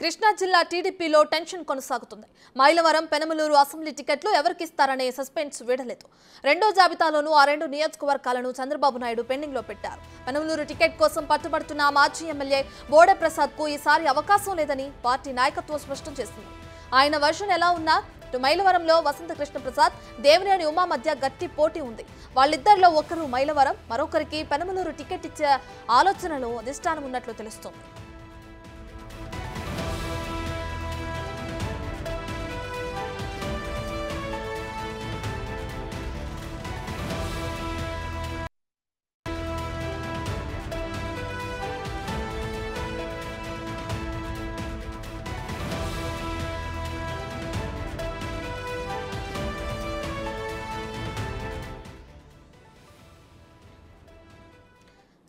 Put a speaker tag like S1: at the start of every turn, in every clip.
S1: కృష్ణా జిల్లా టీడీపీలో టెన్షన్ కొనసాగుతుంది. మైలవరం పెనమలూరు అసెంబ్లీ టికెట్లు ఎవరికిస్తారనే సస్పెన్స్ వీడలేదు. రెండో జాబితాలోనూ ఆ రెండు నియోజకవర్గాలను చంద్రబాబు నాయుడు పెండింగ్లో పెట్టారు. పెనమలూరు టికెట్ కోసం పట్టుబడుతున్న మాజీ ఎమ్మెల్యే బోడే ప్రసాద్కు ఈసారి అవకాశం లేదని పార్టీ నాయకత్వం స్పష్టం చేసింది. ఆయన వర్షన్ ఎలా ఉన్నా ఇటు మైలవరంలో వసంత కృష్ణ ప్రసాద్ దేవినేని ఉమా మధ్య గట్టి పోటీ ఉంది. వాళ్ళిద్దరిలో ఒకరు మైలవరం మరొకరికి పెనమలూరు టికెట్ ఇచ్చే ఆలోచనలో అధిష్టానం ఉన్నట్లు తెలుస్తోంది.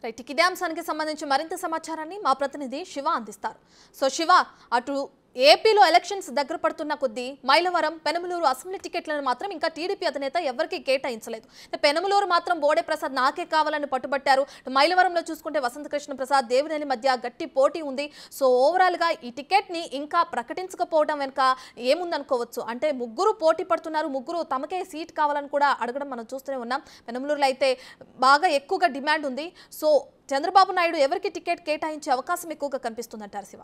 S1: రైట్ కిదే అంశానికి సంబంధించి మరింత సమాచారాన్ని మా ప్రతినిధి శివ అందిస్తారు. సో శివ అటు ఏపీలో ఎలక్షన్స్ దగ్గర పడుతున్న కొద్దీ మైలవరం పెనమలూరు అసెంబ్లీ టికెట్లను మాత్రం ఇంకా టీడీపీ అధినేత ఎవరికీ కేటాయించలేదు. పెనమలూరు మాత్రం బోడే ప్రసాద్ నాకే కావాలని పట్టుబట్టారు. మైలవరంలో చూసుకుంటే వసంత కృష్ణ ప్రసాద్ దేవినేని మధ్య గట్టి పోటీ ఉంది. సో ఓవరాల్గా ఈ టికెట్ని ఇంకా ప్రకటించకపోవడం వెనుక ఏముందనుకోవచ్చు? అంటే ముగ్గురు పోటీ పడుతున్నారు. ముగ్గురు తమకే సీట్ కావాలని కూడా అడగడం మనం చూస్తూనే ఉన్నాం. పెనమలూరులో అయితే బాగా ఎక్కువగా డిమాండ్ ఉంది. సో చంద్రబాబు నాయుడు ఎవరికి టికెట్ కేటాయించే అవకాశం ఎక్కువగా కనిపిస్తుందంటారు శివ?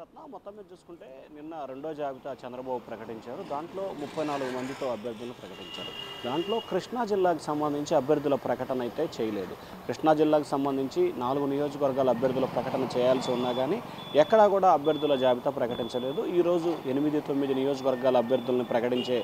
S2: రత్న మొత్తం మీద చూసుకుంటే నిన్న రెండో జాబితా చంద్రబాబు ప్రకటించారు. దాంట్లో ముప్పై నాలుగు మందితో అభ్యర్థులను ప్రకటించారు. దాంట్లో కృష్ణా జిల్లాకు సంబంధించి అభ్యర్థుల ప్రకటన అయితే చేయలేదు. కృష్ణా జిల్లాకు సంబంధించి నాలుగు నియోజకవర్గాల అభ్యర్థుల ప్రకటన చేయాల్సి ఉన్నా కానీ ఎక్కడా కూడా అభ్యర్థుల జాబితా ప్రకటించలేదు. ఈరోజు ఎనిమిది తొమ్మిది నియోజకవర్గాల అభ్యర్థులను ప్రకటించే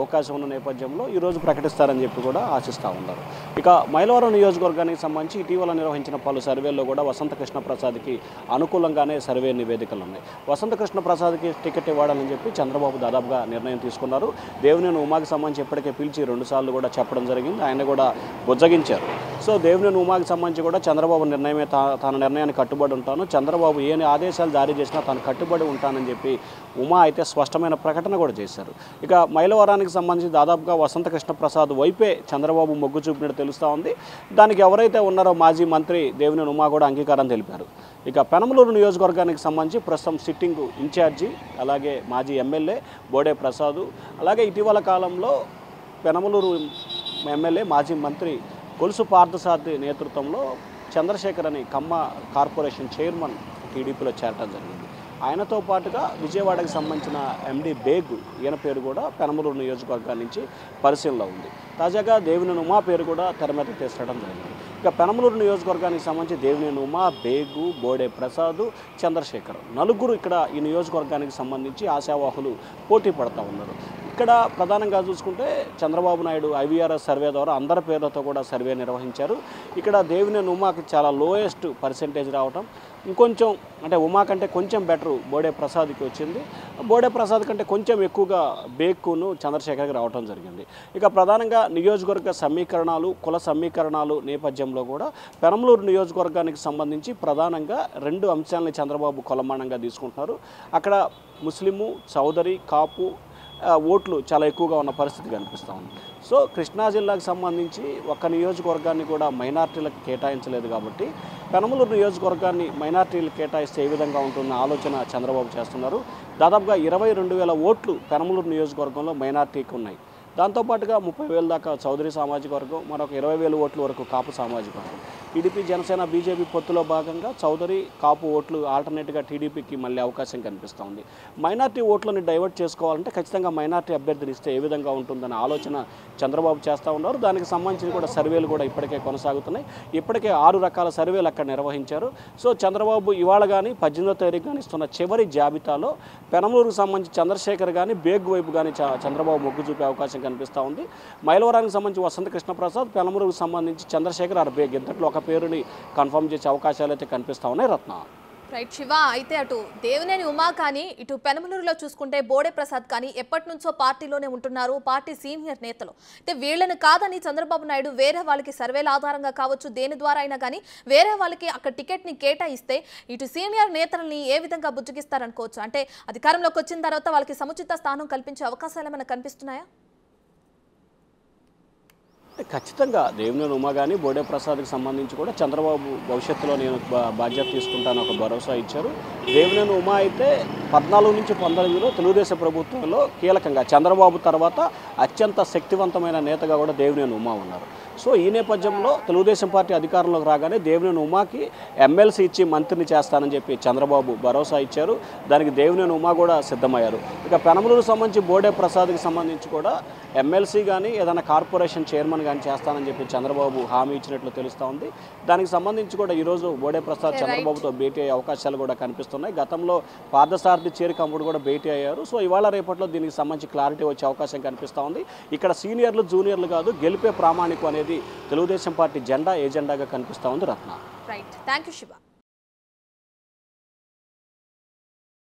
S2: అవకాశం ఉన్న నేపథ్యంలో ఈరోజు ప్రకటిస్తారని చెప్పి కూడా ఆశిస్తూ ఉన్నారు. ఇక మైలవరం నియోజకవర్గానికి సంబంధించి ఇటీవల నిర్వహించిన పలు సర్వేల్లో కూడా వసంత కృష్ణప్రసాద్కి అనుకూలంగానే సర్వే నివేదికలు ఉన్నాయి వసంత కృష్ణ ప్రసాద్కి టికెట్ ఇవ్వాలని చెప్పి చంద్రబాబు దాదాపుగా నిర్ణయం తీసుకున్నారు. దేవినేని ఉమాకి సంబంధించి ఇప్పటికే పిలిచి రెండుసార్లు కూడా చెప్పడం జరిగింది. ఆయన కూడా బుజ్జగించారు. సో దేవినేని ఉమాకి సంబంధించి కూడా చంద్రబాబు నిర్ణయమే తా తన నిర్ణయాన్ని కట్టుబడి ఉంటాను. చంద్రబాబు ఏ ఆదేశాలు జారీ చేసినా తాను కట్టుబడి ఉంటానని చెప్పి ఉమా అయితే స్పష్టమైన ప్రకటన కూడా చేశారు. ఇక మైలవరానికి సంబంధించి దాదాపుగా వసంత కృష్ణ ప్రసాద్ వైపే చంద్రబాబు మొగ్గు చూపినట్టు తెలుస్తూ ఉంది. దానికి ఎవరైతే ఉన్నారో మాజీ మంత్రి దేవినేని ఉమా కూడా అంగీకారం తెలిపారు. ఇక పెనమలూరు నియోజకవర్గానికి సంబంధించి ప్రస్తుతం సిట్టింగ్ ఇన్ఛార్జి అలాగే మాజీ ఎమ్మెల్యే బోడే ప్రసాద్ అలాగే ఇటీవల కాలంలో పెనమలూరు ఎమ్మెల్యే మాజీ మంత్రి గొలుసు పార్థసారథి నేతృత్వంలో చంద్రశేఖర్ అని కమ్మ కార్పొరేషన్ చైర్మన్ టీడీపీలో చేరటం జరిగింది. ఆయనతో పాటుగా విజయవాడకి సంబంధించిన ఎండి బేగ్ ఈయన పేరు కూడా పెనమలూరు నియోజకవర్గం నుంచి పరిశీలనలో ఉంది. తాజాగా దేవుని ఉమా పేరు కూడా తెర మీద జరిగింది. ఇక పెనమలూరు నియోజకవర్గానికి సంబంధించి దేవినేని ఉమా బేగు బోడే ప్రసాద్ చంద్రశేఖర్ నలుగురు ఇక్కడ ఈ నియోజకవర్గానికి సంబంధించి ఆశావాహులు పోటీ పడతా ఉన్నారు. ఇక్కడ ప్రధానంగా చూసుకుంటే చంద్రబాబు నాయుడు ఐవీఆర్ఎస్ సర్వే ద్వారా అందరి పేర్లతో కూడా సర్వే నిర్వహించారు. ఇక్కడ దేవినేని ఉమాకి చాలా లోయెస్ట్ పర్సెంటేజ్ రావటం ఇంకొంచెం అంటే ఉమా కంటే కొంచెం బెటర్ బోడే ప్రసాద్కి వచ్చింది. బోడే ప్రసాద్ కంటే కొంచెం ఎక్కువగా బేక్కును చంద్రశేఖర్కి రావటం జరిగింది. ఇక ప్రధానంగా నియోజకవర్గ సమీకరణాలు కుల సమీకరణాలు నేపథ్యం విషయంలో కూడా పెనమలూరు నియోజకవర్గానికి సంబంధించి ప్రధానంగా రెండు అంశాలని చంద్రబాబు కొలమానంగా తీసుకుంటున్నారు. అక్కడ ముస్లిము చౌదరి కాపు ఓట్లు చాలా ఎక్కువగా ఉన్న పరిస్థితి కనిపిస్తూ ఉంది. సో కృష్ణా జిల్లాకు సంబంధించి ఒక్క నియోజకవర్గాన్ని కూడా మైనార్టీలకు కేటాయించలేదు కాబట్టి పెనమలూరు నియోజకవర్గాన్ని మైనార్టీలకు కేటాయిస్తే ఏ విధంగా ఉంటుందన్న ఆలోచన చంద్రబాబు చేస్తున్నారు. దాదాపుగా ఇరవై రెండు వేల ఓట్లు పెనమలూరు నియోజకవర్గంలో మైనార్టీకి ఉన్నాయి. దాంతోపాటుగా ముప్పై వేల దాకా చౌదరి సామాజిక వర్గం మరొక ఇరవై వేల ఓట్ల వరకు కాపు సామాజిక వర్గం. టీడీపీ జనసేన బీజేపీ పొత్తులో భాగంగా చౌదరి కాపు ఓట్లు ఆల్టర్నేట్గా టీడీపీకి మళ్ళీ అవకాశం కనిపిస్తూ ఉంది మైనార్టీ ఓట్లను డైవర్ట్ చేసుకోవాలంటే ఖచ్చితంగా మైనార్టీ అభ్యర్థిని ఇస్తే ఏ విధంగా ఉంటుందనే ఆలోచన చంద్రబాబు చేస్తూ ఉన్నారు. దానికి సంబంధించి కూడా సర్వేలు కూడా ఇప్పటికే కొనసాగుతున్నాయి. ఇప్పటికే ఆరు రకాల సర్వేలు అక్కడ నిర్వహించారు. సో చంద్రబాబు ఇవాళ కానీ పద్దెనిమిదో తారీఖు కానీ ఇస్తున్న చివరి జాబితాలో పెనమూరుకు సంబంధించి చంద్రశేఖర్ కానీ బేగ్ వైపు కానీ చ- చంద్రబాబు మొగ్గు చూపే అవకాశం కనిపిస్తూ ఉంది. మైలవరానికి సంబంధించి వసంత కృష్ణప్రసాద్ పెనమూరుకు సంబంధించి చంద్రశేఖర్ ఆర్ బేగ్. ఇంతట్లో ఒక పేరుని కన్ఫర్మ్ చేసే అవకాశాలు అయితే కనిపిస్తూ ఉన్నాయి రత్న.
S1: రైట్ శివ అయితే అటు దేవినేని ఉమా కానీ ఇటు పెనమలూరులో చూసుకుంటే బోడే ప్రసాద్ కానీ ఎప్పటి నుంచో పార్టీలోనే ఉంటున్నారు పార్టీ సీనియర్ నేతలు. అయితే వీళ్ళని కాదని చంద్రబాబు నాయుడు వేరే వాళ్ళకి సర్వేల ఆధారంగా కావచ్చు దేని ద్వారా అయినా కానీ వేరే వాళ్ళకి అక్కడ టికెట్ని కేటాయిస్తే ఇటు సీనియర్ నేతలని ఏ విధంగా బుజ్జగిస్తారనుకోవచ్చు? అంటే అధికారంలోకి వచ్చిన తర్వాత వాళ్ళకి సముచిత స్థానం కల్పించే అవకాశాలు ఏమైనా కనిపిస్తున్నాయా?
S2: ఖచ్చితంగా దేవినేని ఉమా కానీ బోడే ప్రసాద్కి సంబంధించి కూడా చంద్రబాబు భవిష్యత్తులో నేను బాధ్యత తీసుకుంటాను ఒక భరోసా ఇచ్చారు. దేవినేని ఉమా అయితే పద్నాలుగు నుంచి పంతొమ్మిదిలో తెలుగుదేశం ప్రభుత్వంలో కీలకంగా చంద్రబాబు తర్వాత అత్యంత శక్తివంతమైన నేతగా కూడా దేవినేని ఉమా ఉన్నారు. సో ఈ నేపథ్యంలో తెలుగుదేశం పార్టీ అధికారంలోకి రాగానే దేవినేని ఉమాకి ఎమ్మెల్సీ ఇచ్చి మంత్రిని చేస్తానని చెప్పి చంద్రబాబు భరోసా ఇచ్చారు. దానికి దేవినేని ఉమా కూడా సిద్ధమయ్యారు. ఇక పెనమలూరు సంబంధించి బోడే ప్రసాద్కి సంబంధించి కూడా ఎమ్మెల్సీ కానీ ఏదైనా కార్పొరేషన్ చైర్మన్ కానీ చేస్తానని చెప్పి చంద్రబాబు హామీ ఇచ్చినట్లు తెలుస్తూ ఉంది. దానికి సంబంధించి కూడా ఈరోజు బోడే ప్రసాద్ చంద్రబాబుతో భేటీ అయ్యే అవకాశాలు కూడా కనిపిస్తున్నాయి. గతంలో పార్థసారథి చేరికమ్ముడు కూడా భేటీ అయ్యారు. సో ఇవాళ రేపట్లో దీనికి సంబంధించి క్లారిటీ వచ్చే అవకాశం కనిపిస్తూ ఉంది. ఇక్కడ సీనియర్లు జూనియర్లు కాదు గెలిపే ప్రామాణికం అనేది తెలుగుదేశం పార్టీ జెండా ఏజెండాగా కనిపిస్తూ ఉంది Ratna.
S1: Right thank you Shiva